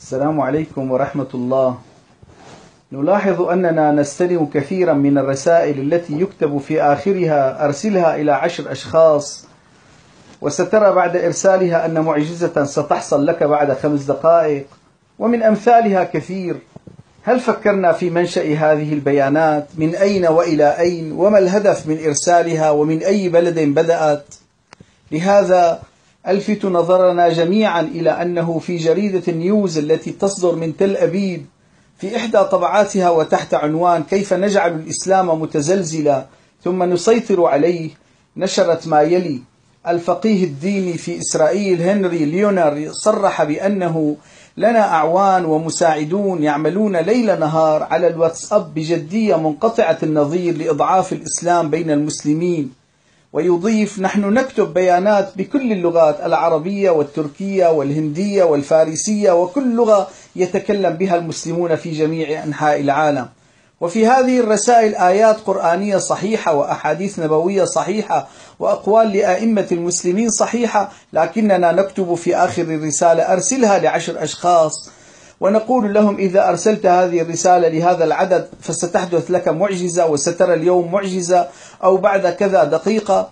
السلام عليكم ورحمة الله. نلاحظ أننا نستلم كثيرا من الرسائل التي يكتب في آخرها أرسلها إلى عشر أشخاص وسترى بعد إرسالها أن معجزة ستحصل لك بعد خمس دقائق ومن أمثالها كثير. هل فكرنا في منشأ هذه البيانات؟ من أين وإلى أين؟ وما الهدف من إرسالها؟ ومن أي بلد بدأت؟ لهذا ألفت نظرنا جميعا إلى أنه في جريدة نيوز التي تصدر من تل أبيب في إحدى طبعاتها وتحت عنوان كيف نجعل الإسلام متزلزلا ثم نسيطر عليه نشرت ما يلي. الفقيه الديني في إسرائيل هنري ليونر صرح بأنه لنا أعوان ومساعدون يعملون ليل نهار على الواتساب بجدية منقطعة النظير لإضعاف الإسلام بين المسلمين. ويضيف نحن نكتب بيانات بكل اللغات العربية والتركية والهندية والفارسية وكل لغة يتكلم بها المسلمون في جميع أنحاء العالم. وفي هذه الرسائل آيات قرآنية صحيحة وأحاديث نبوية صحيحة وأقوال لأئمة المسلمين صحيحة لكننا نكتب في آخر الرسالة أرسلها لعشر أشخاص ونقول لهم إذا أرسلت هذه الرسالة لهذا العدد فستحدث لك معجزة وسترى اليوم معجزة أو بعد كذا دقيقة.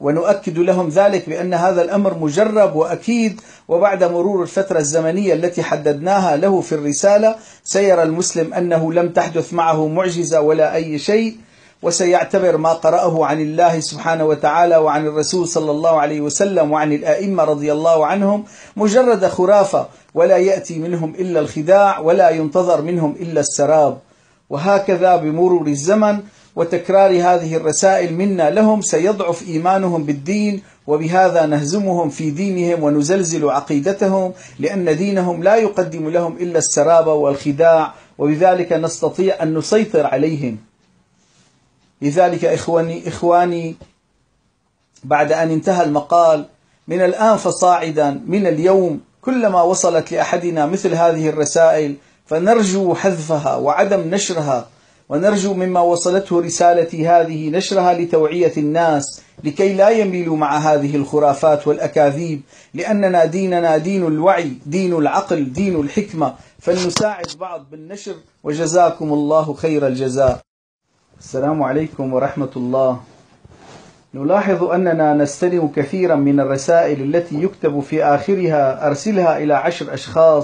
ونؤكد لهم ذلك بأن هذا الأمر مجرب وأكيد وبعد مرور الفترة الزمنية التي حددناها له في الرسالة سيرى المسلم أنه لم تحدث معه معجزة ولا أي شيء. وسيعتبر ما قرأه عن الله سبحانه وتعالى وعن الرسول صلى الله عليه وسلم وعن الآئمة رضي الله عنهم مجرد خرافة ولا يأتي منهم إلا الخداع ولا ينتظر منهم إلا السراب. وهكذا بمرور الزمن وتكرار هذه الرسائل منا لهم سيضعف إيمانهم بالدين وبهذا نهزمهم في دينهم ونزلزل عقيدتهم لأن دينهم لا يقدم لهم إلا السراب والخداع وبذلك نستطيع أن نسيطر عليهم. لذلك إخواني إخواني بعد أن انتهى المقال من الآن فصاعدا من اليوم كلما وصلت لأحدنا مثل هذه الرسائل فنرجو حذفها وعدم نشرها ونرجو مما وصلته رسالتي هذه نشرها لتوعية الناس لكي لا يميلوا مع هذه الخرافات والأكاذيب لأننا ديننا دين الوعي دين العقل دين الحكمة فلنساعد بعض بالنشر وجزاكم الله خير الجزاء. السلام عليكم ورحمة الله. نلاحظ أننا نستلم كثيرا من الرسائل التي يكتب في آخرها أرسلها إلى عشر أشخاص.